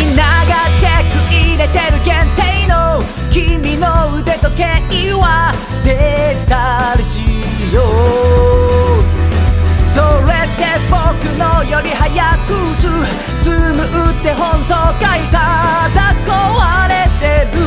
みんながチェック入れてる限定の君の腕時計はデジタル仕様。それって僕のより早く進むって本当かい？ただ壊れてる。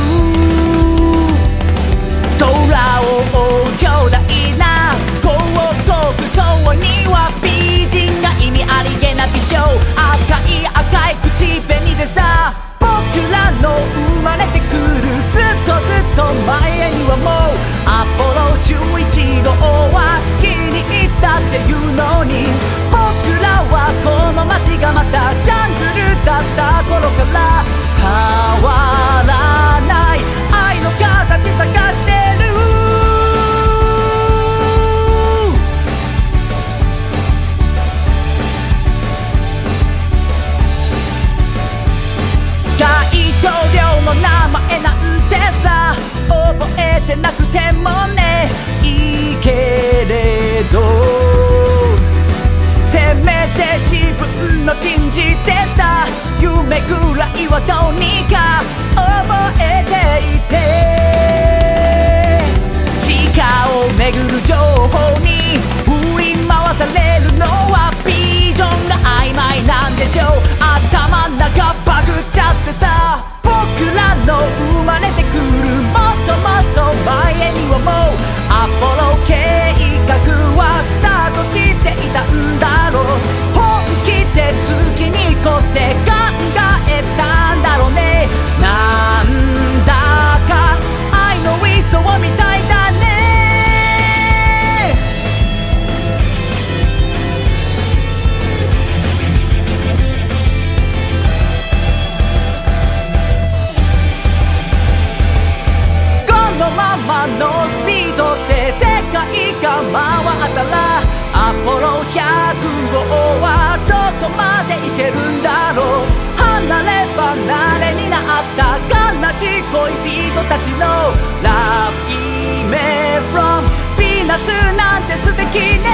信じてた。夢ぐらいはどうにか覚えていた。ちの Love ピーナスなんて素敵ね。